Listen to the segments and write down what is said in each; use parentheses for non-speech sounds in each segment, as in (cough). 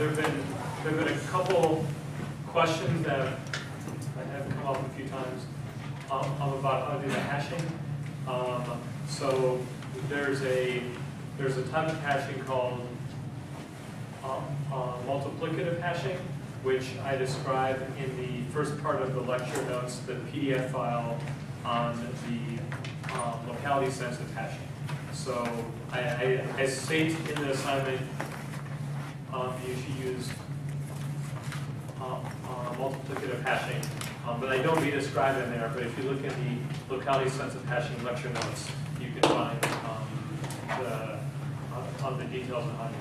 there've been, there've been a couple questions that have come up a few times, um, um, about how to do the hashing. Um, so there's a, there's a type of hashing called, um, uh, multiplicative hashing, which I describe in the first part of the lecture notes, the PDF file on the, um, locality sensitive hashing. So I, I, I state in the assignment, um, you should use, um, uh, multiplicative hashing. Um, but I don't re-describe in there, but if you look at the locality sensitive hashing lecture notes, you can find, um, the, uh, on the details on how to do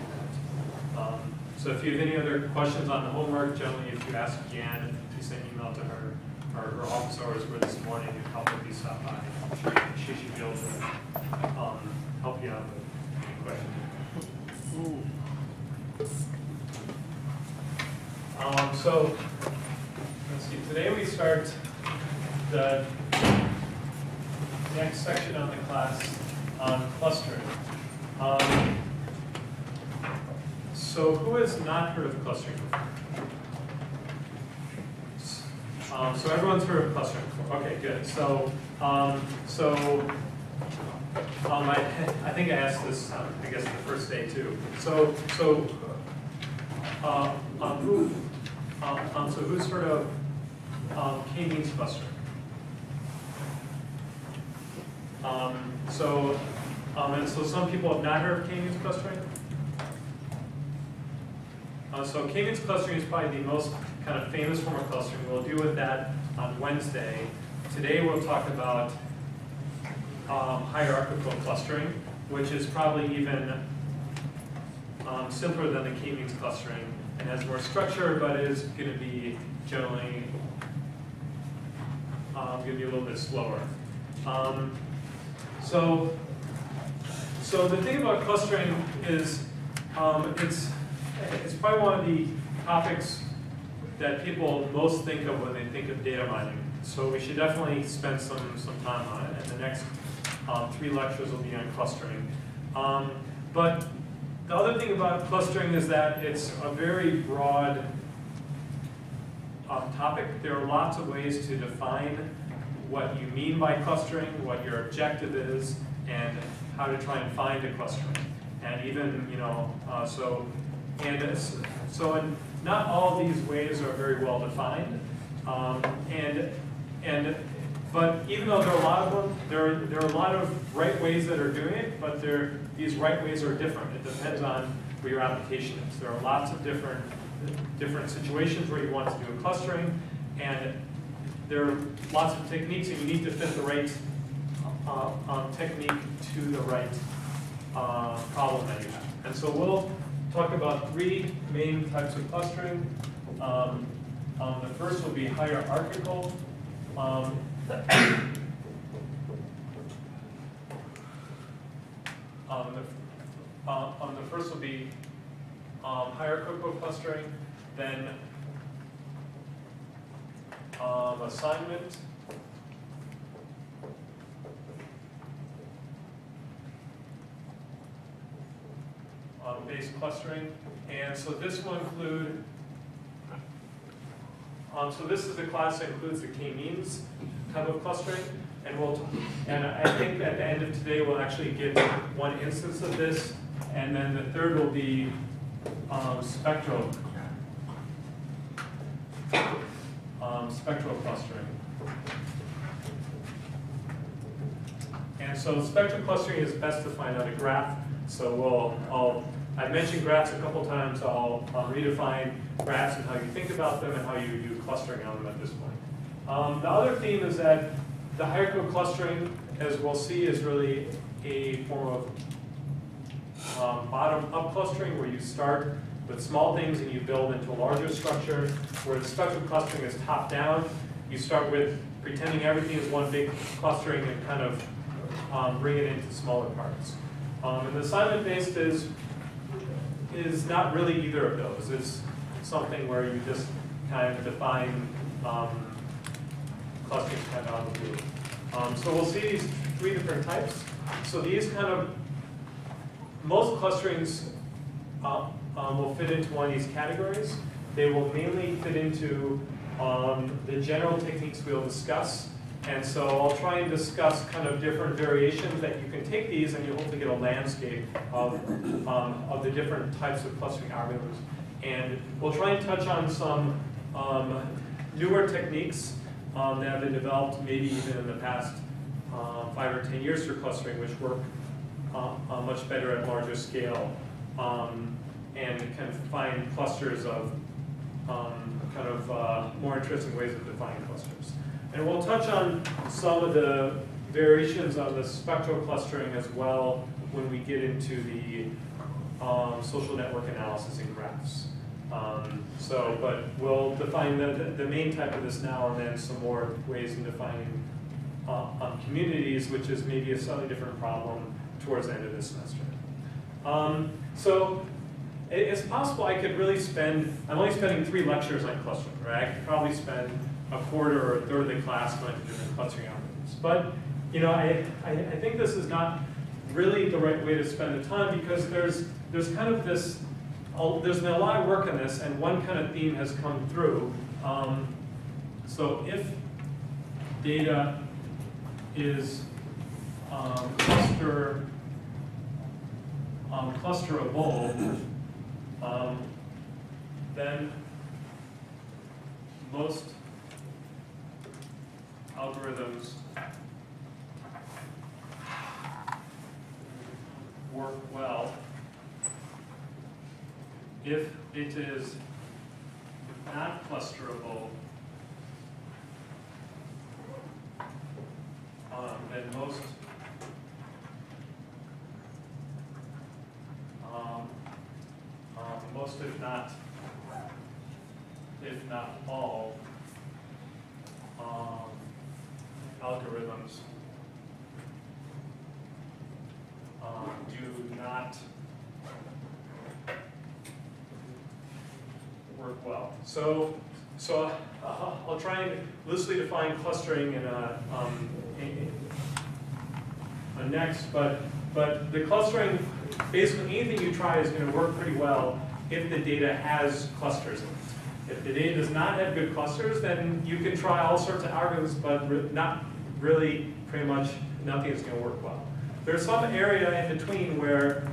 that. Um, so if you have any other questions on the homework, generally if you ask Jan, if you send an email to her, or her office hours were this morning, and probably stop by. She should be able to, um, help you out with any questions. Um, so, let's see, today we start the next section of the class on clustering. Um, so who has not heard of clustering before? Um, so everyone's heard of clustering before. Okay, good. So, um, so um, I, I think I asked this, um, I guess, the first day too. So, so uh, um, who, um, um, so who's heard of um, k-means clustering? Um, so, um, and so some people have not heard of k-means clustering. Uh, so k-means clustering is probably the most kind of famous form of clustering. We'll deal with that on Wednesday. Today we'll talk about um, hierarchical clustering, which is probably even simpler than the k-means clustering and has more structure, but is going to be generally um, going to be a little bit slower. Um, so, so the thing about clustering is um, it's it's probably one of the topics that people most think of when they think of data mining. So we should definitely spend some some time on it. And the next um, three lectures will be on clustering. Um, but the other thing about clustering is that it's a very broad um, topic. There are lots of ways to define what you mean by clustering, what your objective is, and how to try and find a clustering. And even, you know, uh, so, and so not all these ways are very well defined. Um, and, and, but even though there are a lot of them, there are, there are a lot of right ways that are doing it, but there, these right ways are different. It depends on where your application is. There are lots of different, different situations where you want to do a clustering, and there are lots of techniques, and you need to fit the right uh, um, technique to the right uh, problem that you have. And so we'll talk about three main types of clustering. Um, um, the first will be hierarchical. Um, um, the, uh, um, the first will be um, hierarchical clustering, then um, assignment, um, based clustering, and so this will include um, so this is the class that includes the k-means type of clustering, and we'll, and I think at the end of today we'll actually get one instance of this, and then the third will be um, spectral, um, spectral clustering. And so spectral clustering is best defined on a graph. So we'll, I'll, I've mentioned graphs a couple times. I'll, I'll redefine graphs and how you think about them and how you do clustering on them at this point. Um, the other theme is that the hierarchical clustering, as we'll see, is really a form of um, bottom-up clustering where you start with small things and you build into a larger structure, where the spectral clustering is top-down. You start with pretending everything is one big clustering and kind of um, bring it into smaller parts. Um, and the assignment-based is, is not really either of those. It's something where you just kind of define um, clustering kind of the. Um, so we'll see these three different types. So these kind of, most clusterings uh, um, will fit into one of these categories. They will mainly fit into um, the general techniques we'll discuss. And so I'll try and discuss kind of different variations that you can take these and you'll hopefully get a landscape of, um, of the different types of clustering algorithms. And we'll try and touch on some um, newer techniques um, that have been developed maybe even in the past uh, five or 10 years for clustering, which work uh, uh, much better at larger scale um, and can find clusters of um, kind of uh, more interesting ways of defining clusters. And we'll touch on some of the variations on the spectral clustering as well when we get into the um, social network analysis and graphs. Um, so, but we'll define the, the, the, main type of this now and then some more ways in defining uh, um, communities, which is maybe a slightly different problem towards the end of this semester. Um, so it, it's possible I could really spend, I'm only spending three lectures on clustering, right? I could probably spend a quarter or a third of the class going to different clustering algorithms. But, you know, I, I, I think this is not really the right way to spend the time because there's, there's kind of this, there's been a lot of work on this and one kind of theme has come through. Um, so if data is um, cluster um, clusterable, um, then most algorithms work well if it is not clusterable, um, then most um, um, most if not if not all um, algorithms um, do not work well. So, so uh, I'll try and loosely define clustering in a, um, in, a next, but but the clustering, basically anything you try is going to work pretty well if the data has clusters. If the data does not have good clusters, then you can try all sorts of algorithms, but re not really pretty much nothing is going to work well. There's some area in between where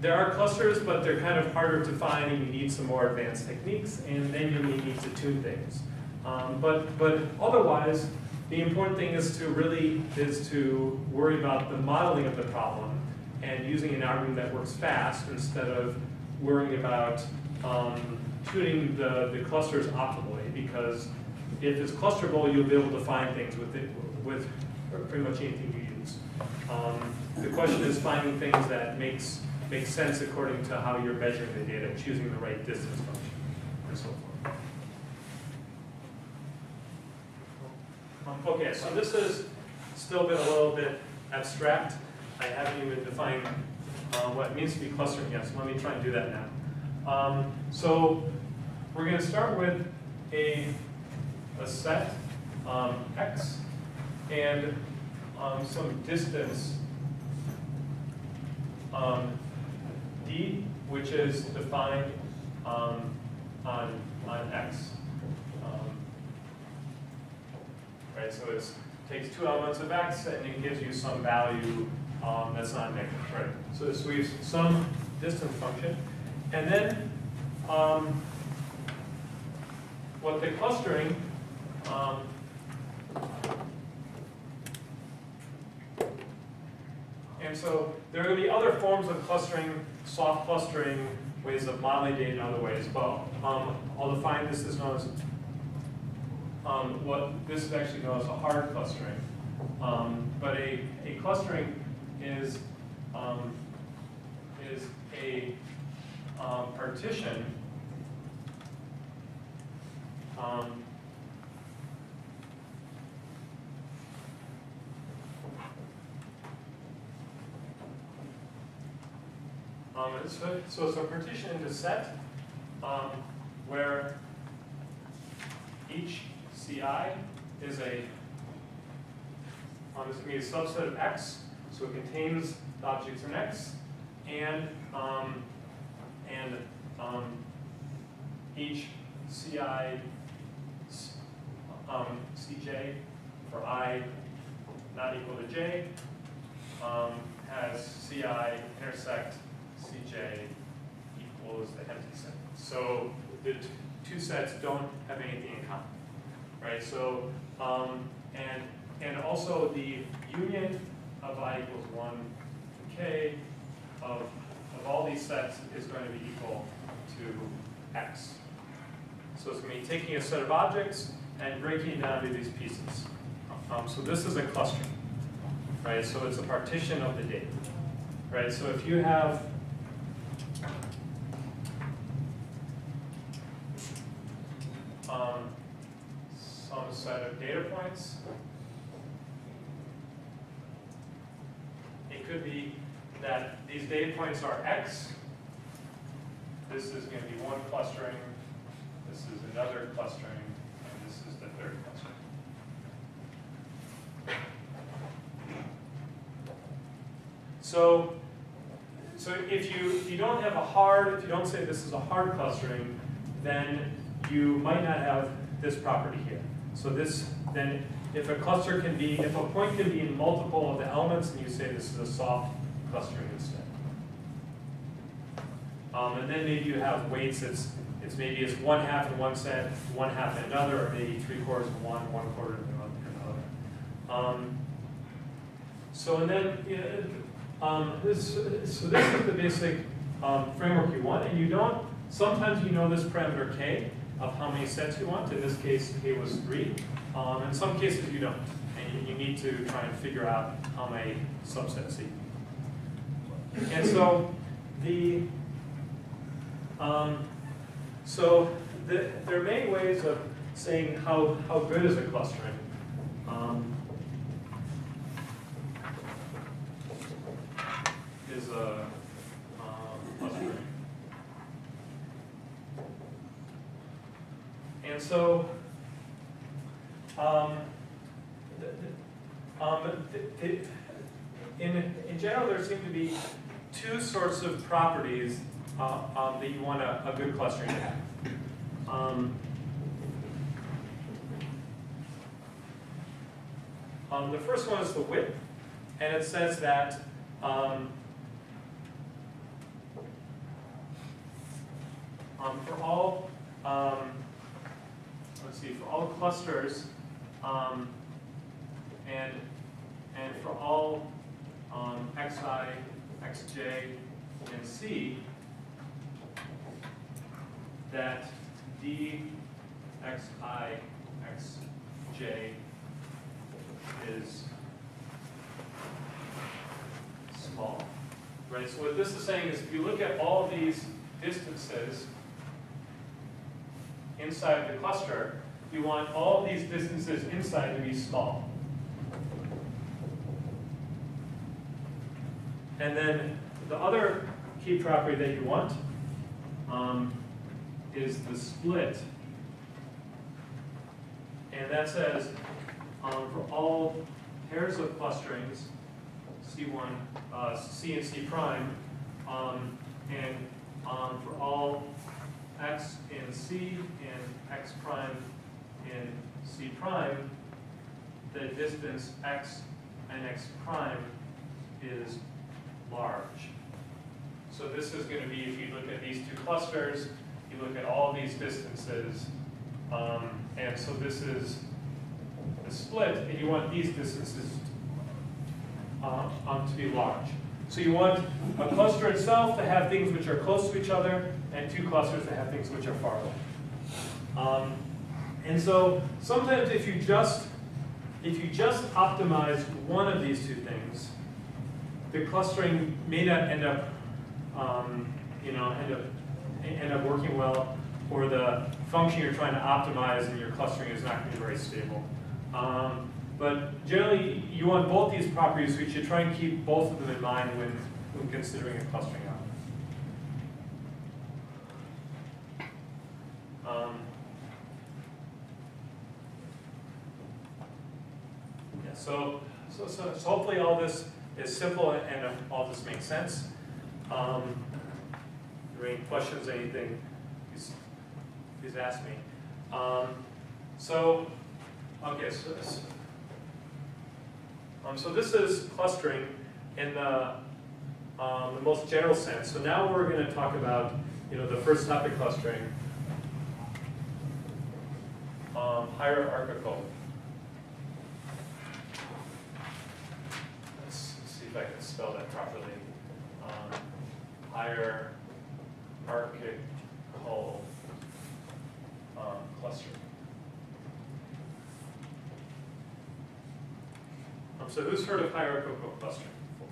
there are clusters, but they're kind of harder to find and you need some more advanced techniques, and then you may need to tune things. Um, but, but otherwise, the important thing is to really is to worry about the modeling of the problem and using an algorithm that works fast instead of worrying about um, tuning the, the clusters optimally because if it's clusterable, you'll be able to find things with it, with pretty much anything you use. Um, the question is finding things that makes makes sense according to how you're measuring the data, choosing the right distance function, and so forth. Um, okay, so this has still been a little bit abstract. I haven't even defined uh, what it means to be clustering yet, so let me try and do that now. Um, so we're going to start with a, a set um, x and um, some distance um, d, which is defined um, on, on x. Um, right, so it takes two elements of x and it gives you some value um, that's not negative, right? So this leaves some distance function. And then um, what the clustering um, and so there are going to be other forms of clustering, soft clustering, ways of modeling data in other ways, but um, I'll define this as known as um, what this is actually known as a hard clustering. Um, but a, a clustering is um, is a um, partition um, so, so it's a partition into set um, where each CI is a um, be a subset of X, so it contains objects in X, and um, and um, each CI, um, CJ for i not equal to j, um, has CI intersect CJ equals the empty set. So the two sets don't have anything in common, right? So, um, and, and also the union of i equals one to k of, of all these sets is going to be equal to x. So it's going to be taking a set of objects and breaking it down to these pieces. Um, so this is a cluster, right? So it's a partition of the data, right? So if you have um, some set of data points, it could be that these data points are x. This is going to be one clustering. This is another clustering, and this is the third clustering. So, so if you, if you don't have a hard, if you don't say this is a hard clustering, then you might not have this property here. So this, then if a cluster can be, if a point can be in multiple of the elements, then you say this is a soft clustering instead. Um, and then maybe you have weights, it's, it's maybe it's one half in one set, one half in another, or maybe three quarters in one, one quarter in another. Um, so and then, yeah, um, this, so this is the basic um, framework you want, and you don't, sometimes you know this parameter k of how many sets you want. In this case, k was three. Um, in some cases, you don't, and you, need to try and figure out how many subsets you. And so the, um, so the, there are many ways of saying how, how good is a clustering. Um, is a um, clustering. And so, um, um, in, in general, there seem to be two sorts of properties uh, um, that you want a, a good clustering to have. Um, um, the first one is the width, and it says that um, um, for all, um, let's see, for all clusters, um, and and for all um, xi, xj, and c, that d xi, xj is small, right? So what this is saying is if you look at all these distances inside the cluster, you want all these distances inside to be small. And then the other key property that you want um, is the split. And that says um, for all pairs of clusterings, C1, uh, C and C prime, um, and um, for all x in C and x prime in C prime, the distance x and x prime is large. So this is going to be, if you look at these two clusters, you look at all these distances, um, and so this is the split, and you want these distances uh, um, to be large. So you want a cluster itself to have things which are close to each other, and two clusters to have things which are far away. Um, and so sometimes if you just if you just optimize one of these two things, the clustering may not end up um, you know end up end up working well, or the function you're trying to optimize in your clustering is not going to be very stable. Um, but generally, you want both these properties, so you should try and keep both of them in mind when, when considering a clustering algorithm. Um, yeah, so, so, so, so hopefully all this is simple and, all this makes sense. Um, there are any questions, anything, please, please ask me. Um, so, okay, so this, um, so this is clustering in the, um, the most general sense. So now we're going to talk about, you know, the first topic clustering, um, hierarchical. Let's see if I can spell that properly. Um, hierarchical um, cluster. Um, so who's heard of hierarchical clustering before?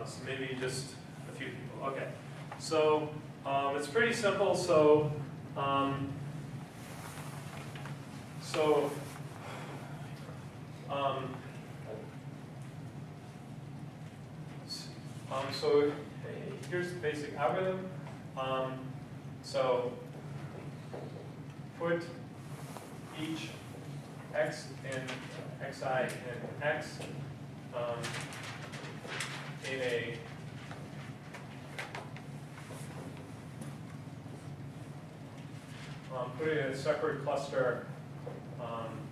Uh, so maybe just a few people. Okay. So um, it's pretty simple. So um, so um, um, so here's the basic algorithm. Um, so put each x in xi and x um, in a um, put it in a separate cluster um,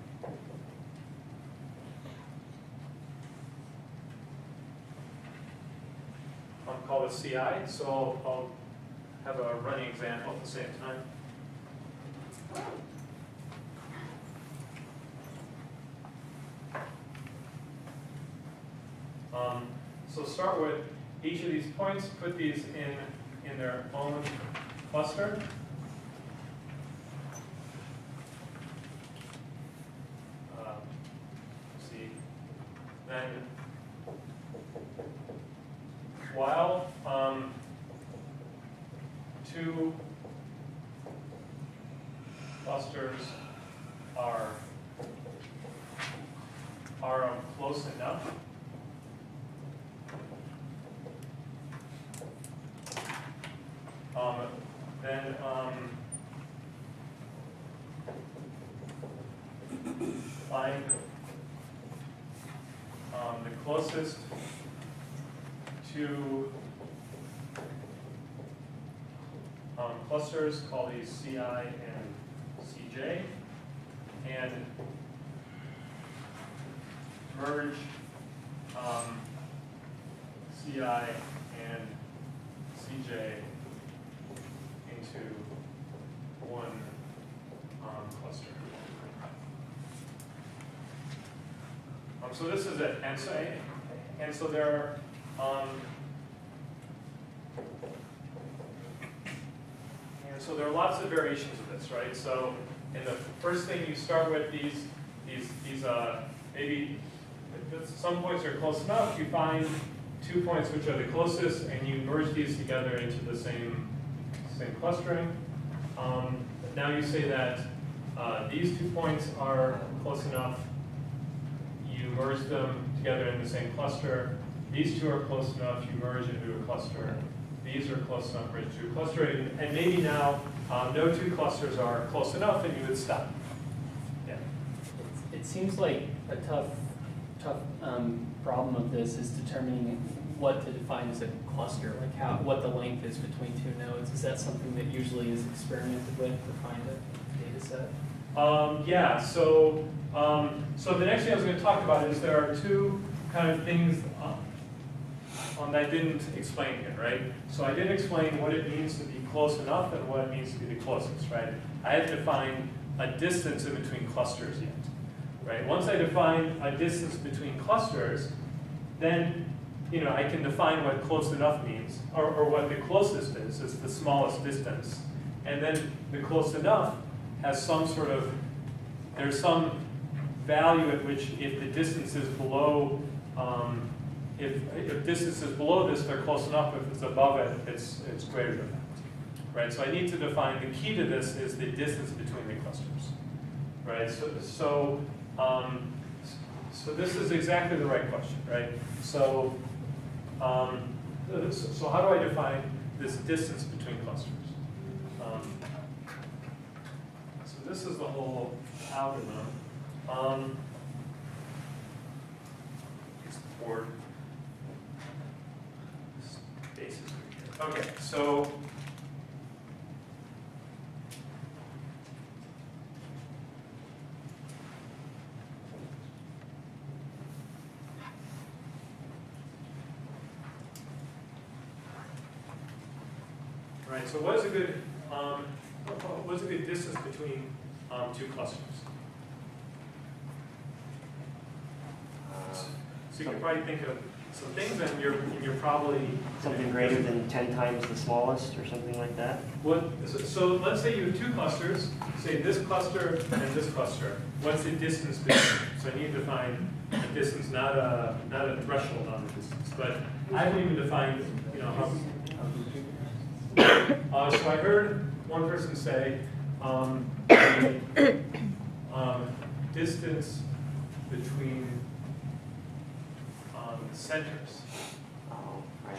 I'll call it CI, so I'll, I'll have a running example at the same time. Um, so start with each of these points, put these in, in their own cluster. Uh, see, then while um, two clusters are are um, close enough Um, then um, find um, the closest to um, clusters, call these CI and CJ, and merge um, CI and CJ into one um, cluster. Um, so this is it, and and so there are and so there are lots of variations of this, right? So in the first thing you start with these these these uh, maybe some points are close enough. You find two points which are the closest, and you merge these together into the same same clustering. Um, now you say that uh, these two points are close enough. You merge them together in the same cluster. These two are close enough. You merge into a cluster. These are close enough, merge into a cluster. And, and maybe now um, no two clusters are close enough, and you would stop. Yeah. It seems like a tough, tough um, problem of this is determining what to define as a cluster, like how, what the length is between two nodes. Is that something that usually is experimented with to find a data set? Um, yeah, so, um, so the next thing I was going to talk about is there are two kind of things um, that I didn't explain here, right? So I didn't explain what it means to be close enough and what it means to be the closest, right? I have to find a distance in between clusters yet, right? Once I define a distance between clusters, then you know, I can define what close enough means, or, or what the closest is, it's the smallest distance. And then the close enough has some sort of, there's some value at which if the distance is below, um, if, if distance is below this, they're close enough. If it's above it, it's, it's greater than that. Right, so I need to define, the key to this is the distance between the clusters. Right, so, so, um, so this is exactly the right question, right? So um, so, how do I define this distance between clusters? Um, so this is the whole algorithm. Um, it's basis. Okay. So. Right, so what is a good, um, what's a good distance between, um, two clusters? Uh, So you can probably think of some things and you're, you're probably. Something greater than 10 times the smallest or something like that? What, so- so let's say you have two clusters, say this cluster and this cluster. What's the distance between? So I need to find a distance, not a, not a threshold on the distance, but I haven't even defined, you know, how. Uh, so I heard one person say, um, the, (coughs) um, distance between, centers. Oh, right.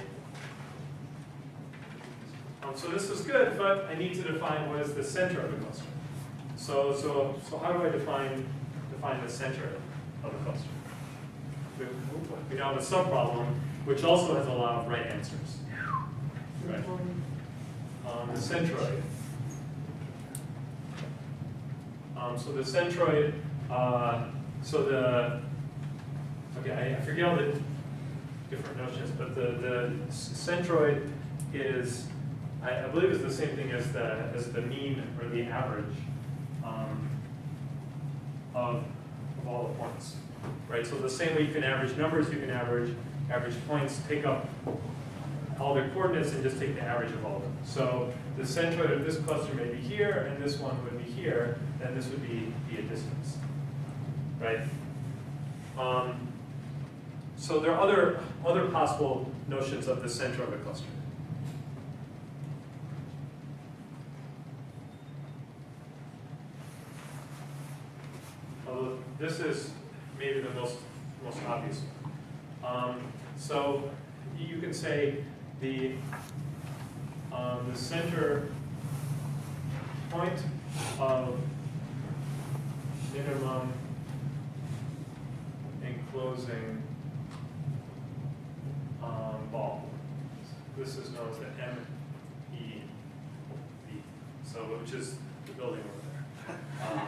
Um, so this is good, but I need to define what is the center of the cluster. So, so, so how do I define, define the center of the cluster? We, we now have a subproblem, which also has a lot of right answers. Right. Um, the centroid. Um, so the centroid, uh, so the, okay, I, I forget all the different notions, but the, the centroid is, I, I believe is the same thing as the, as the mean or the average, um, of, of all the points, right? So the same way you can average numbers, you can average, average points, take up all their coordinates and just take the average of all of them. So the centroid of this cluster may be here, and this one would be here, then this would be, be a distance, right? Um, so there are other, other possible notions of the center of a cluster. Although this is maybe the most, most obvious. Um, so you can say the, um, the center point of minimum enclosing um, ball. This is known as the MEB, so which is the building over there. Um,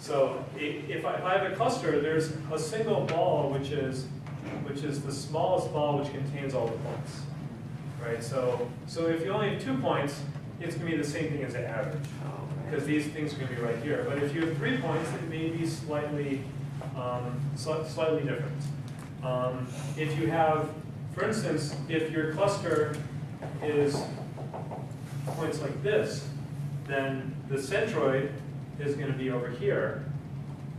So if I, if I have a cluster, there's a single ball which is, which is the smallest ball which contains all the points. Right, so, so if you only have two points, it's gonna be the same thing as the average because these things are gonna be right here. But if you have three points, it may be slightly, um, sli- slightly different. Um, if you have, for instance, if your cluster is points like this, then the centroid is gonna be over here.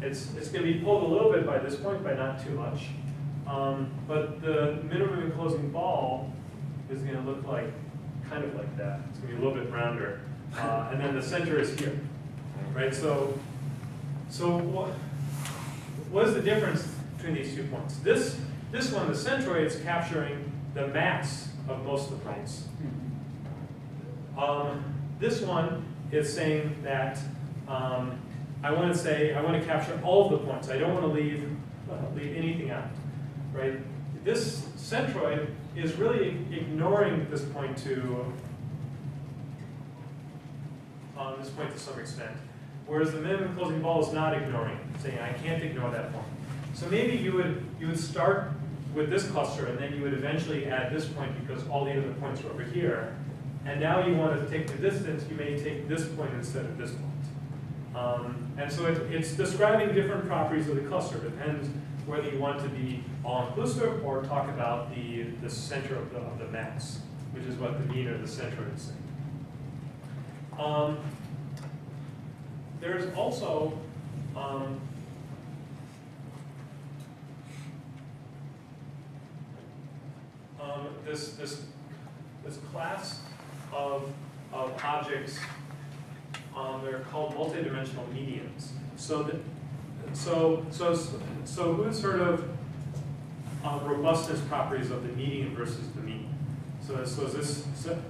It's, it's gonna be pulled a little bit by this point, but not too much. Um, but the minimum enclosing ball is gonna look like, kind of like that. It's gonna be a little bit rounder. Uh, and then the center is here, right? So, so what, what is the difference between these two points? This, this one, the centroid, is capturing the mass of most of the points. Um, this one is saying that um, I want to say I want to capture all of the points. I don't want to leave uh, leave anything out, right? This centroid is really ignoring this point to um, this point to some extent, whereas the minimum closing ball is not ignoring, saying I can't ignore that point. So maybe you would you would start with this cluster and then you would eventually add this point because all the other points are over here. And now you want to take the distance, you may take this point instead of this point. Um, and so it, it's describing different properties of the cluster. Depends whether you want to be all-inclusive or talk about the, the center of the, of the mass, which is what the mean or the center is saying. Um, there's also um, um, this, this, this class of, of objects, um, they're called multidimensional medians. So, the, so, so, so who's heard of uh, robustness properties of the median versus the mean? So, so is this, so,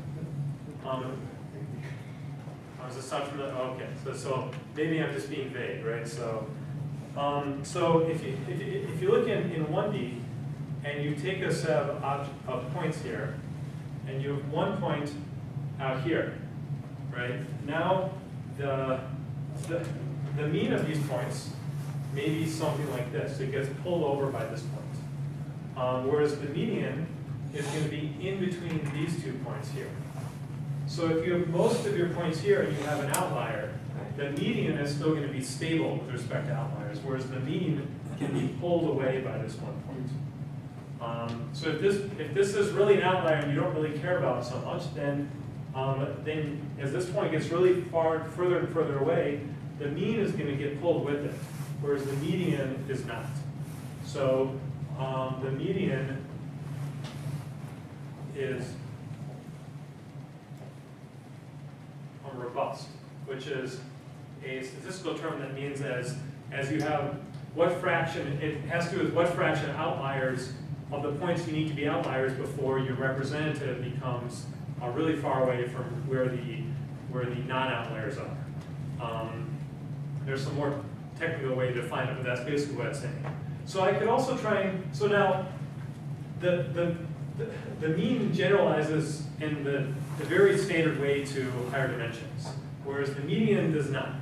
um, uh, is this sound familiar? Oh, okay, so, so maybe I'm just being vague, right? So, um, so if you, if you, if you look in, in 1D and you take a set of, of points here, and you have one point out here, right? Now, the, the, the mean of these points may be something like this. It gets pulled over by this point. Um, whereas the median is going to be in between these two points here. So if you have most of your points here and you have an outlier, the median is still going to be stable with respect to outliers, whereas the mean can be pulled away by this one point. Um, so if this, if this is really an outlier and you don't really care about it so much, then, um, then as this point gets really far, further and further away, the mean is gonna get pulled with it, whereas the median is not. So, um, the median is robust, which is a statistical term that means as, as you have what fraction, it has to do with what fraction outliers of the points you need to be outliers before your representative becomes uh, really far away from where the, where the non-outliers are. Um, there's some more technical way to define it, but that's basically what it's saying. So I could also try and, so now, the, the, the- the mean generalizes in the, the very standard way to higher dimensions, whereas the median does not.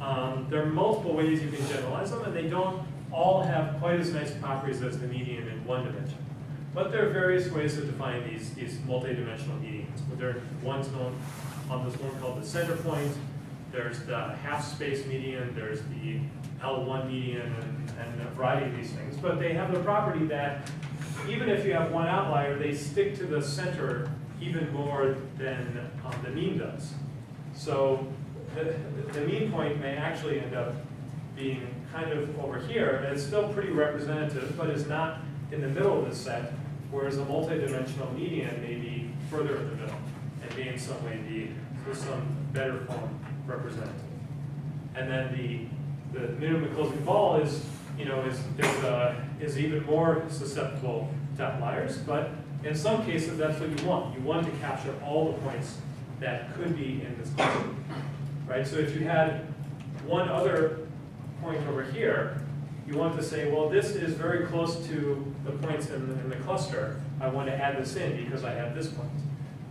Um, there are multiple ways you can generalize them, and they don't all have quite as nice properties as the median in one dimension. But there are various ways of defining these, these multi-dimensional medians. But there are ones known on this one called the center point, there's the half-space median, there's the L1 median, and, and a variety of these things. But they have the property that even if you have one outlier, they stick to the center even more than um, the mean does. So the, the mean point may actually end up being kind of over here, and it's still pretty representative, but is not in the middle of the set, whereas a multidimensional median may be further in the middle, and may in some way be, some better form, representative. And then the, the minimum closing ball is, you know, is, is, uh, is even more susceptible to outliers, but in some cases, that's what you want. You want to capture all the points that could be in this cluster, right? So if you had one other point over here, you want to say, well, this is very close to the points in the, in the cluster. I want to add this in because I have this point.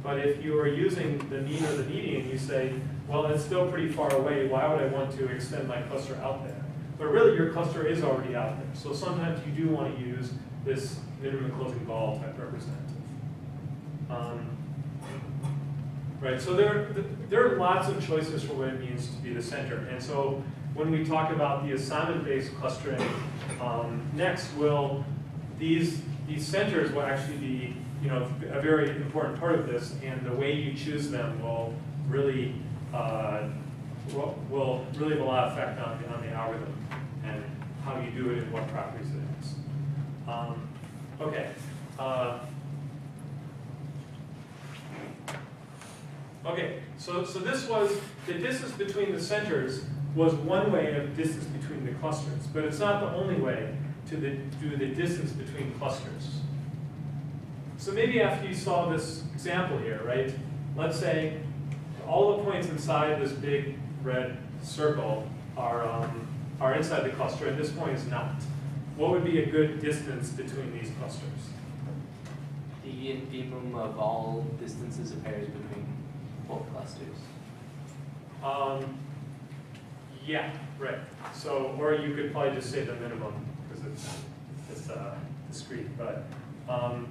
But if you are using the mean or the median, you say, well, it's still pretty far away. Why would I want to extend my cluster out there? But really, your cluster is already out there. So sometimes you do want to use this minimum closing ball type representative. Um, Right, so there, there are lots of choices for what it means to be the center. And so when we talk about the assignment-based clustering, um, next will, these, these centers will actually be, you know, a very important part of this, and the way you choose them will really, uh, will, really have a lot of effect on, the- on the algorithm and how you do it and what properties it is. Um, okay, uh, Okay, so, so this was, the distance between the centers was one way of distance between the clusters, but it's not the only way to the, do the distance between clusters. So maybe after you saw this example here, right, let's say all the points inside this big red circle are, um, are inside the cluster, and this point is not. What would be a good distance between these clusters? The infimum of all distances of pairs between both clusters. Um, yeah, right. So, or you could probably just say the minimum because it's, it's uh, discrete. But um,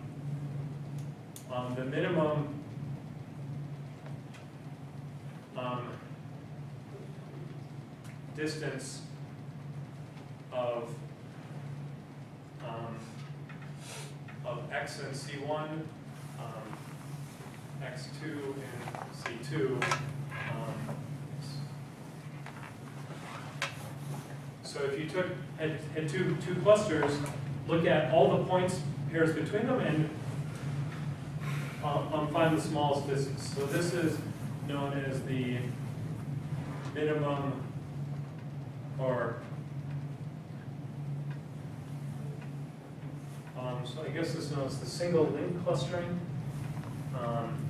um, the minimum, um, distance of um, of x and c1, um, x2 and c2 So if you took, had, had two, two clusters, look at all the points, pairs between them, and um, um, find the smallest distance. So this is known as the minimum or um, so I guess this is known as the single link clustering. Um,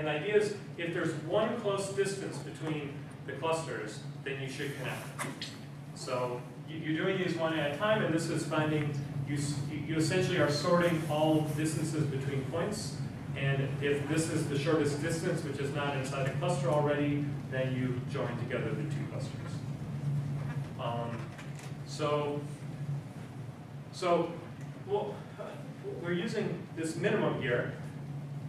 And the idea is, if there's one close distance between the clusters, then you should connect. So you- you're doing these one at a time, and this is finding, you, you essentially are sorting all distances between points. And if this is the shortest distance, which is not inside a cluster already, then you join together the two clusters. Um, So, so, well, we're using this minimum here,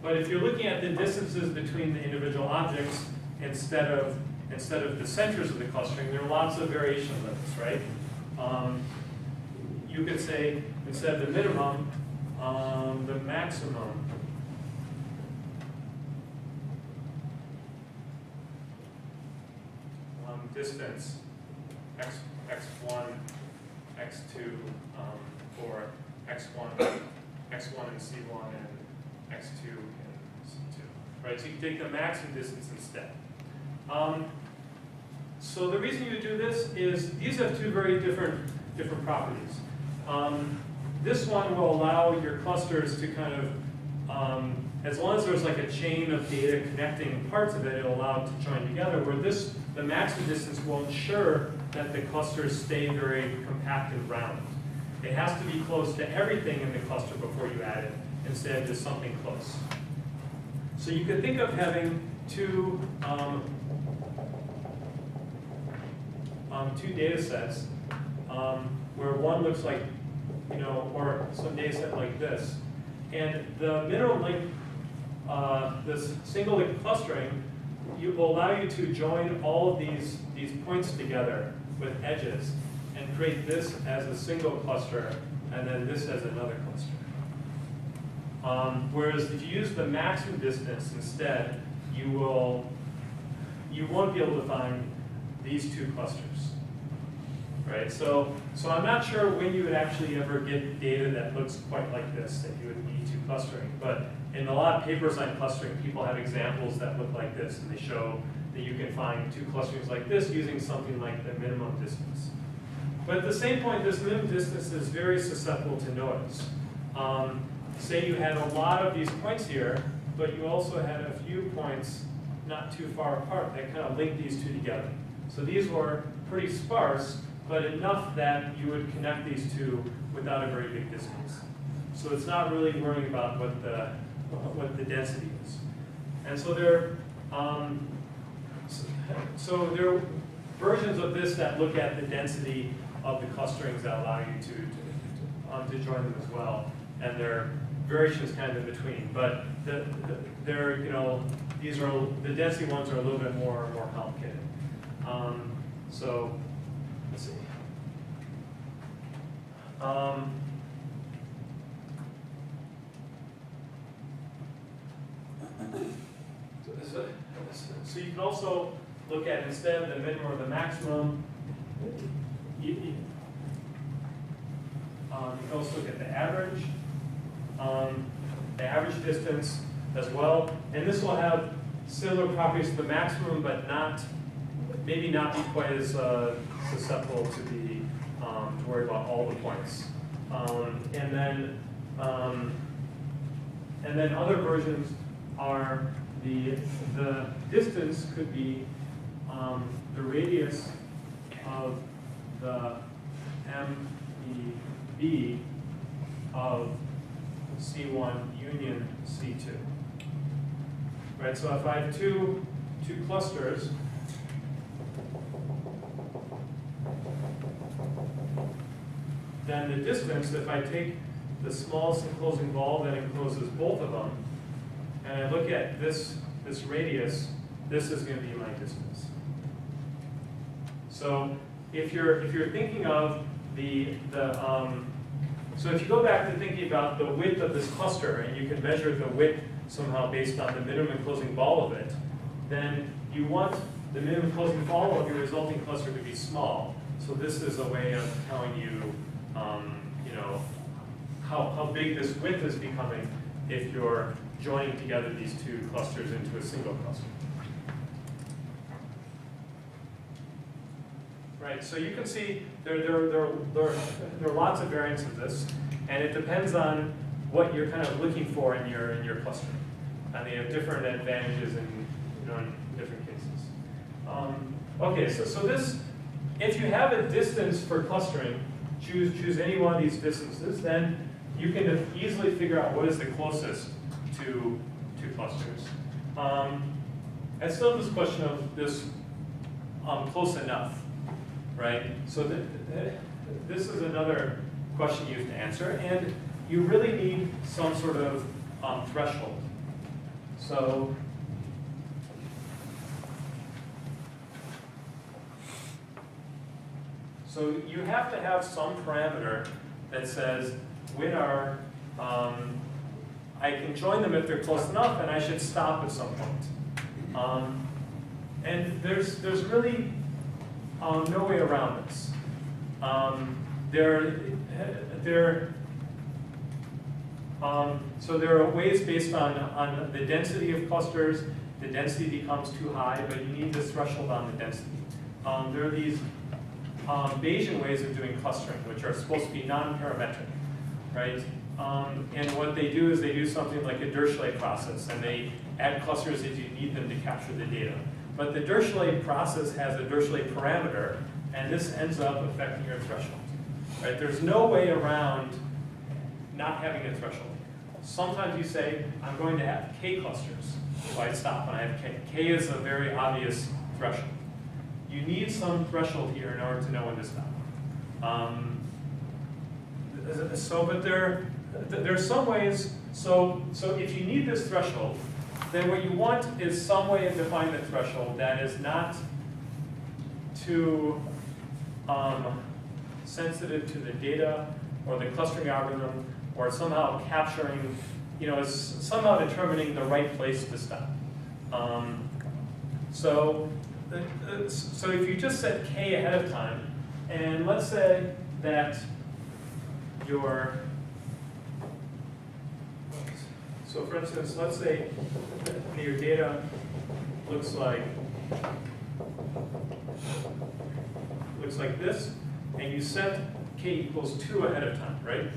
but if you're looking at the distances between the individual objects instead of, instead of the centers of the clustering, there are lots of variation limits, right? Um, You could say, instead of the minimum, um, the maximum. Um, distance, x, x one, x two, um, for x one, x one and C one and x two and C two. Right, so you can take the maximum distance instead. Um, so the reason you do this is, these have two very different, different properties. Um, this one will allow your clusters to kind of, um, as long as there's like a chain of data connecting parts of it, it'll allow it to join together, where this, the maximum distance will ensure that the clusters stay very compact and round. It has to be close to everything in the cluster before you add it, instead just something close. So you could think of having two, um, um, two data sets, um, where one looks like, you know, or some data set like this. And the minimum link, uh, this single link clustering, you will allow you to join all of these, these points together with edges and create this as a single cluster and then this as another cluster. Um, whereas if you use the maximum distance instead, you will, you won't be able to find these two clusters. Right, so, so I'm not sure when you would actually ever get data that looks quite like this, that you would need to clustering. But in a lot of papers on clustering, people have examples that look like this, and they show that you can find two clusterings like this using something like the minimum distance. But at the same point, this minimum distance is very susceptible to noise. Um, say you had a lot of these points here, but you also had a few points not too far apart that kind of link these two together. So these were pretty sparse, but enough that you would connect these two without a very big distance. So it's not really worrying about what the, what the density is. And so there, um, so- so there are versions of this that look at the density of the clusterings that allow you to, to, um, to join them as well. And there variations kind of in between, but the, the, you know, these are, the density ones are a little bit more, more complicated. Um, so, let's see. Um, so, so you can also look at instead the minimum or the maximum, you, you, um, you can also look at the average, um, the average distance as well. And this will have similar properties to the maximum, but not, maybe not be quite as uh, susceptible to be, um, to worry about all the points. Um, and then, um, and then other versions are the, the distance could be um, the radius of the MEB of C1 union C2. Right, so if I have two, two clusters, then the distance, if I take the smallest enclosing ball that encloses both of them, and I look at this, this radius, this is gonna be my distance. So if you're, if you're thinking of the, the, um, so if you go back to thinking about the width of this cluster, and you can measure the width somehow based on the minimum enclosing ball of it, then you want the minimum enclosing ball of your resulting cluster to be small. So this is a way of telling you, um, you know, how, how big this width is becoming if you're joining together these two clusters into a single cluster. Right, so you can see there, there, there, there, there are lots of variants of this, and it depends on what you're kind of looking for in your, in your cluster. And they have different advantages in, you know, in different cases. Um, Okay, so, so this, if you have a distance for clustering, choose, choose any one of these distances, then you can easily figure out what is the closest two, two clusters. Um, I still have this question of this, um, close enough, right? So th- th- this is another question you have to answer, and you really need some sort of, um, threshold. So, So you have to have some parameter that says when are, um, I can join them if they're close enough and I should stop at some point. Um, and there's, there's really um, no way around this. Um, there, there, um, so there are ways based on, on the density of clusters, the density becomes too high, but you need this threshold on the density. Um, there are these um, Bayesian ways of doing clustering, which are supposed to be non-parametric, right? Um, and what they do is they do something like a Dirichlet process, and they add clusters if you need them to capture the data. But the Dirichlet process has a Dirichlet parameter, and this ends up affecting your threshold, right? There's no way around not having a threshold. Sometimes you say, I'm going to have k clusters, so I stop when I have k. k is a very obvious threshold. You need some threshold here in order to know when to stop. Um, so, but there, there are some ways, so, so if you need this threshold, then what you want is some way of defining the threshold that is not too um, sensitive to the data or the clustering algorithm or somehow capturing, you know, is somehow determining the right place to stop. Um, so, uh, uh, so if you just set k ahead of time, and let's say that your, so for instance, let's say your data looks like, looks like this, and you set k equals 2 ahead of time, right?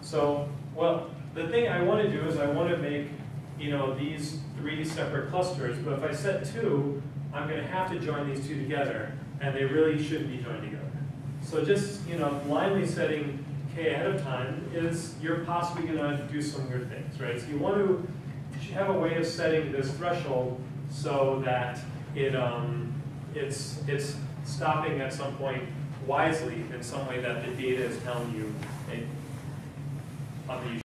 So, well, the thing I want to do is I want to make, you know, these three separate clusters, but if I set 2, I'm going to have to join these two together, and they really shouldn't be joined together. So just, you know, blindly setting ahead of time is, you're possibly going to do some weird things, right? So you want to have a way of setting this threshold so that it, um, it's, it's stopping at some point wisely in some way that the data is telling you on the